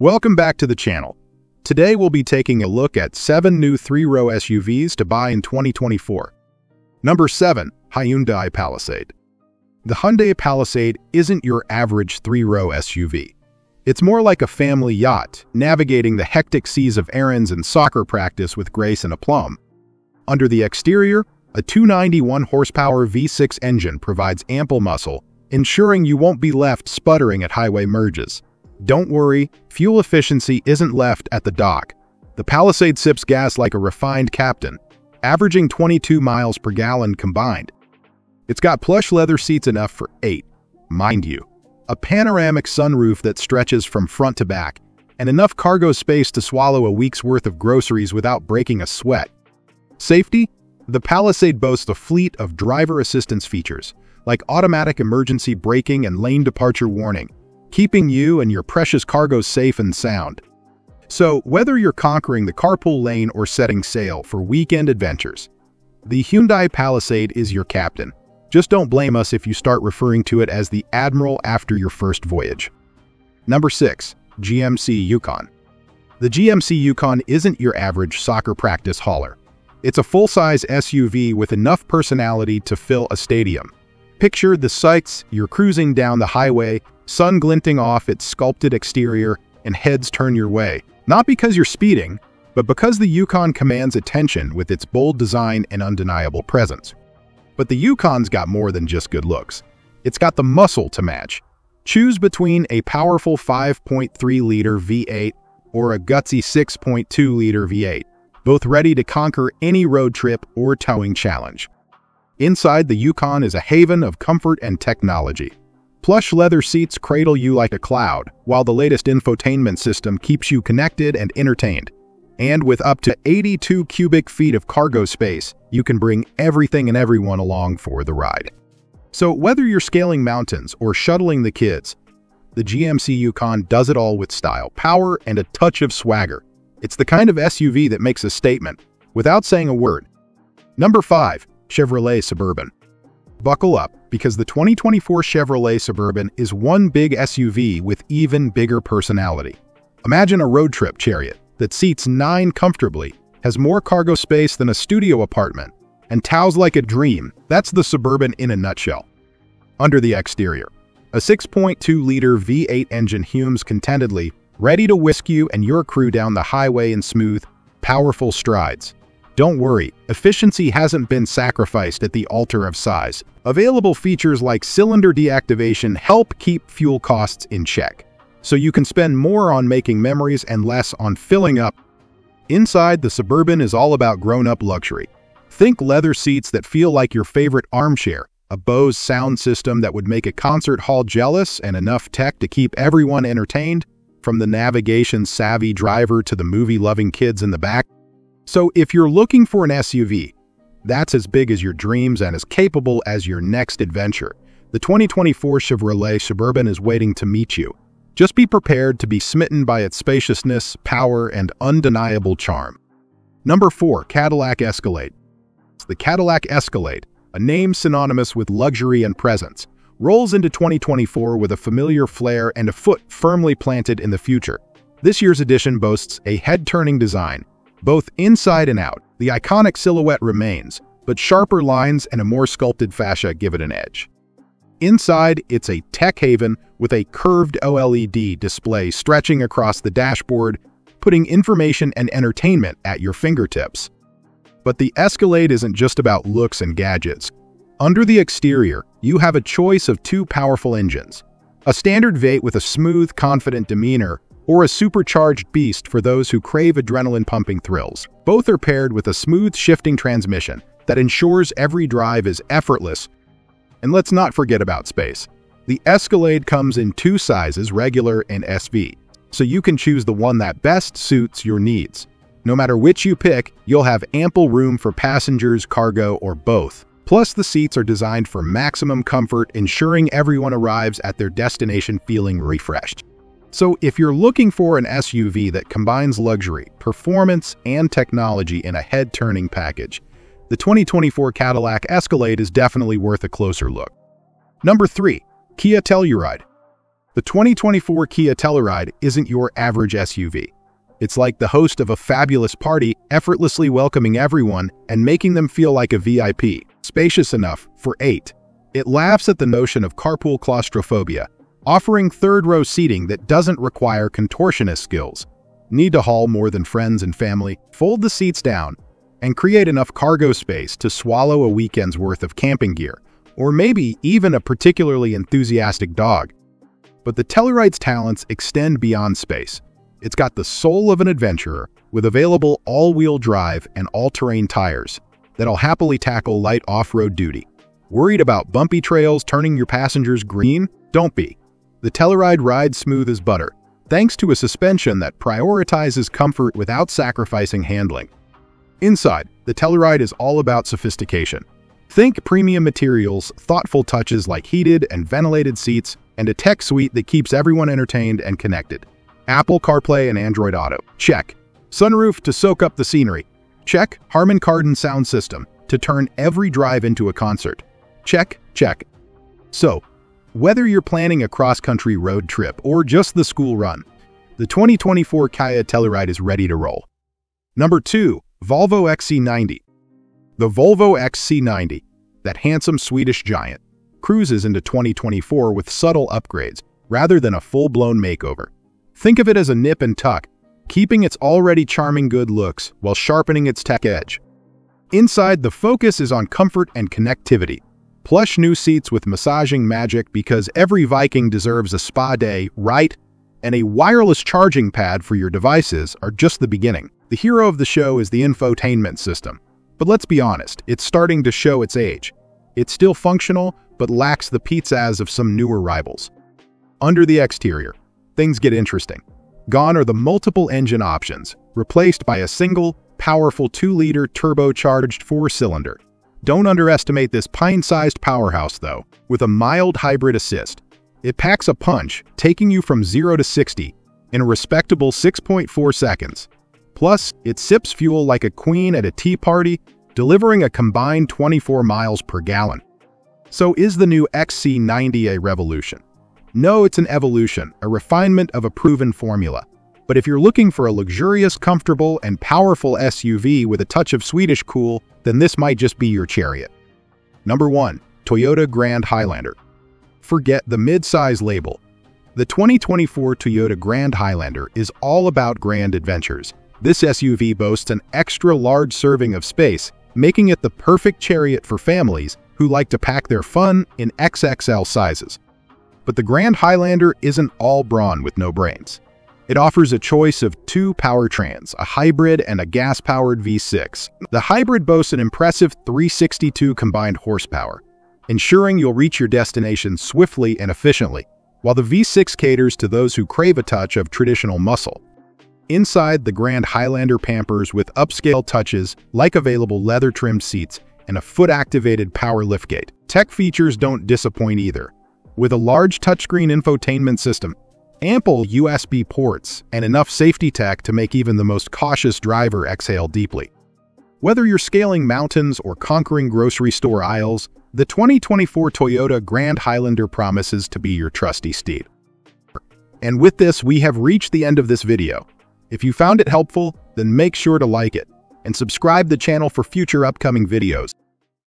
Welcome back to the channel. Today we'll be taking a look at 7 new 3-row SUVs to buy in 2024. Number 7. Hyundai Palisade The Hyundai Palisade isn't your average 3-row SUV. It's more like a family yacht, navigating the hectic seas of errands and soccer practice with grace and aplomb. Under the exterior, a 291 horsepower V6 engine provides ample muscle, ensuring you won't be left sputtering at highway merges. Don't worry, fuel efficiency isn't left at the dock. The Palisade sips gas like a refined captain, averaging 22 miles per gallon combined. It's got plush leather seats enough for eight, mind you, a panoramic sunroof that stretches from front to back, and enough cargo space to swallow a week's worth of groceries without breaking a sweat. Safety? The Palisade boasts a fleet of driver assistance features, like automatic emergency braking and lane departure warning, keeping you and your precious cargo safe and sound. So, whether you're conquering the carpool lane or setting sail for weekend adventures, the Hyundai Palisade is your captain. Just don't blame us if you start referring to it as the Admiral after your first voyage. Number 6. GMC Yukon The GMC Yukon isn't your average soccer practice hauler. It's a full-size SUV with enough personality to fill a stadium. Picture the sights, you're cruising down the highway, sun glinting off its sculpted exterior, and heads turn your way. Not because you're speeding, but because the Yukon commands attention with its bold design and undeniable presence. But the Yukon's got more than just good looks. It's got the muscle to match. Choose between a powerful 5.3-liter V8 or a gutsy 6.2-liter V8, both ready to conquer any road trip or towing challenge. Inside, the Yukon is a haven of comfort and technology. Plush leather seats cradle you like a cloud, while the latest infotainment system keeps you connected and entertained. And with up to 82 cubic feet of cargo space, you can bring everything and everyone along for the ride. So whether you're scaling mountains or shuttling the kids, the GMC Yukon does it all with style, power, and a touch of swagger. It's the kind of SUV that makes a statement, without saying a word. Number 5. Chevrolet Suburban Buckle up, because the 2024 Chevrolet Suburban is one big SUV with even bigger personality. Imagine a road trip chariot that seats nine comfortably, has more cargo space than a studio apartment, and tows like a dream. That's the Suburban in a nutshell. Under the exterior, a 6.2-liter V8 engine humes contentedly, ready to whisk you and your crew down the highway in smooth, powerful strides. Don't worry, efficiency hasn't been sacrificed at the altar of size. Available features like cylinder deactivation help keep fuel costs in check, so you can spend more on making memories and less on filling up. Inside, the Suburban is all about grown-up luxury. Think leather seats that feel like your favorite armchair, a Bose sound system that would make a concert hall jealous, and enough tech to keep everyone entertained, from the navigation-savvy driver to the movie-loving kids in the back. So if you're looking for an SUV, that's as big as your dreams and as capable as your next adventure. The 2024 Chevrolet Suburban is waiting to meet you. Just be prepared to be smitten by its spaciousness, power, and undeniable charm. Number 4. Cadillac Escalade The Cadillac Escalade, a name synonymous with luxury and presence, rolls into 2024 with a familiar flair and a foot firmly planted in the future. This year's edition boasts a head-turning design, both inside and out, the iconic silhouette remains, but sharper lines and a more sculpted fascia give it an edge. Inside, it's a tech haven with a curved OLED display stretching across the dashboard, putting information and entertainment at your fingertips. But the Escalade isn't just about looks and gadgets. Under the exterior, you have a choice of two powerful engines. A standard V8 with a smooth, confident demeanor or a supercharged beast for those who crave adrenaline-pumping thrills. Both are paired with a smooth shifting transmission that ensures every drive is effortless. And let's not forget about space. The Escalade comes in two sizes, regular and ESV, so you can choose the one that best suits your needs. No matter which you pick, you'll have ample room for passengers, cargo, or both. Plus, the seats are designed for maximum comfort, ensuring everyone arrives at their destination feeling refreshed. So if you're looking for an SUV that combines luxury, performance, and technology in a head-turning package, the 2024 Cadillac Escalade is definitely worth a closer look. Number 3. Kia Telluride The 2024 Kia Telluride isn't your average SUV. It's like the host of a fabulous party, effortlessly welcoming everyone and making them feel like a VIP, spacious enough for eight. It laughs at the notion of carpool claustrophobia, offering third-row seating that doesn't require contortionist skills. Need to haul more than friends and family, fold the seats down, and create enough cargo space to swallow a weekend's worth of camping gear, or maybe even a particularly enthusiastic dog. But the Telluride's talents extend beyond space. It's got the soul of an adventurer with available all-wheel drive and all-terrain tires that'll happily tackle light off-road duty. Worried about bumpy trails turning your passengers green? Don't be. The Telluride rides smooth as butter, thanks to a suspension that prioritizes comfort without sacrificing handling. Inside, the Telluride is all about sophistication. Think premium materials, thoughtful touches like heated and ventilated seats, and a tech suite that keeps everyone entertained and connected. Apple CarPlay and Android Auto. Check. Sunroof to soak up the scenery. Check. Harman Kardon sound system to turn every drive into a concert. Check, check. So, whether you're planning a cross-country road trip or just the school run, the 2024 Kia Telluride is ready to roll. Number 2. Volvo XC90 The Volvo XC90, that handsome Swedish giant, cruises into 2024 with subtle upgrades rather than a full-blown makeover. Think of it as a nip and tuck, keeping its already charming good looks while sharpening its tech edge. Inside, the focus is on comfort and connectivity. Plush new seats with massaging magic because every Viking deserves a spa day, right? And a wireless charging pad for your devices are just the beginning. The hero of the show is the infotainment system. But let's be honest, it's starting to show its age. It's still functional, but lacks the pizzazz of some newer rivals. Under the exterior, things get interesting. Gone are the multiple engine options, replaced by a single, powerful 2-liter turbocharged four-cylinder. Don't underestimate this pine-sized powerhouse, though, with a mild hybrid assist. It packs a punch, taking you from 0 to 60 in a respectable 6.4 seconds. Plus, it sips fuel like a queen at a tea party, delivering a combined 24 miles per gallon. So is the new XC90 a revolution? No, it's an evolution, a refinement of a proven formula. But if you're looking for a luxurious, comfortable, and powerful SUV with a touch of Swedish cool, then this might just be your chariot. Number 1. Toyota Grand Highlander Forget the mid-size label. The 2024 Toyota Grand Highlander is all about grand adventures, this SUV boasts an extra large serving of space, making it the perfect chariot for families who like to pack their fun in XXL sizes. But the Grand Highlander isn't all brawn with no brains. It offers a choice of two powertrains, a hybrid and a gas-powered V6. The hybrid boasts an impressive 362 combined horsepower, ensuring you'll reach your destination swiftly and efficiently, while the V6 caters to those who crave a touch of traditional muscle. Inside, the Grand Highlander pampers with upscale touches like available leather-trimmed seats and a foot-activated power liftgate. Tech features don't disappoint either. With a large touchscreen infotainment system, ample USB ports, and enough safety tech to make even the most cautious driver exhale deeply. Whether you're scaling mountains or conquering grocery store aisles, the 2024 Toyota Grand Highlander promises to be your trusty steed. And with this, we have reached the end of this video. If you found it helpful, then make sure to like it and subscribe the channel for future upcoming videos.